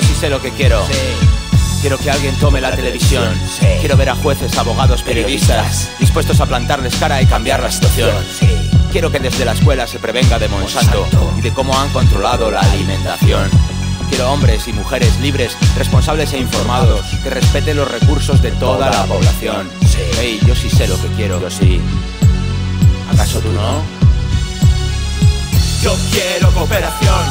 Yo sí sé lo que quiero. Quiero que alguien tome la televisión. Quiero ver a jueces, abogados, periodistas dispuestos a plantarles cara y cambiar la situación. Quiero que desde la escuela se prevenga de Monsanto y de cómo han controlado la alimentación. Quiero hombres y mujeres libres, responsables e informados, que respeten los recursos de toda la población. Hey, yo sí sé lo que quiero. Yo sí. ¿Acaso tú no? Yo quiero cooperación,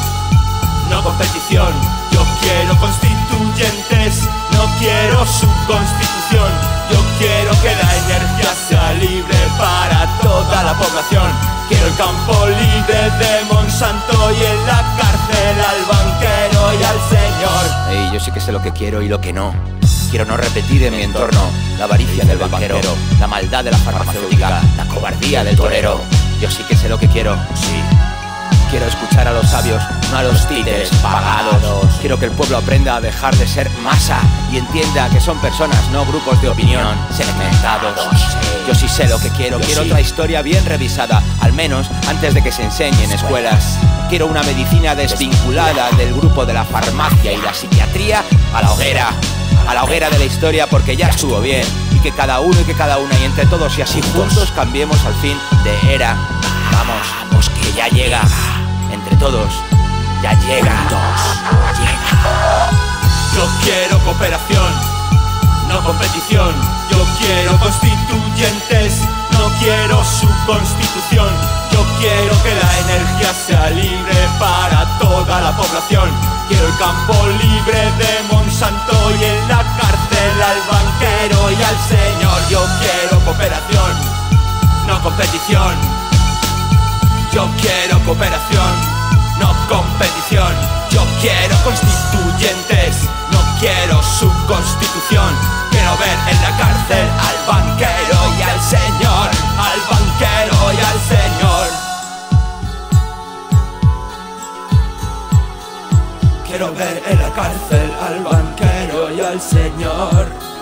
no competición. Yo quiero constituyentes, no quiero su constitución. Yo quiero que la energía sea libre para toda la población. Quiero el campo libre de Monsanto y en la cárcel al banquero y al señor. Hey, yo sí que sé lo que quiero y lo que no. Quiero no repetir en mi entorno la avaricia del banquero, la maldad de la farmacéutica, la cobardía del torero. Yo sí que sé lo que quiero, sí. Quiero escuchar a los sabios, no a los títeres pagados. Quiero que el pueblo aprenda a dejar de ser masa y entienda que son personas, no grupos de opinión segmentados. Yo sí sé lo que quiero. Quiero otra historia bien revisada, al menos antes de que se enseñe en escuelas. Quiero una medicina desvinculada del grupo de la farmacia y la psiquiatría a la hoguera. A la hoguera de la historia porque ya estuvo bien. Y que cada uno y que cada una y entre todos y así juntos cambiemos al fin de era. Vamos, vamos que ya llega. Entre todos, ya llega. Yo quiero cooperación, no competición. Yo quiero constituyentes, no quiero su constitución. Yo quiero que la energía sea libre para toda la población. Quiero el campo libre de cooperación, no competición. Yo quiero constituyentes, no quiero su constitución. Quiero ver en la cárcel al banquero y al señor, al banquero y al señor. Quiero ver en la cárcel al banquero y al señor.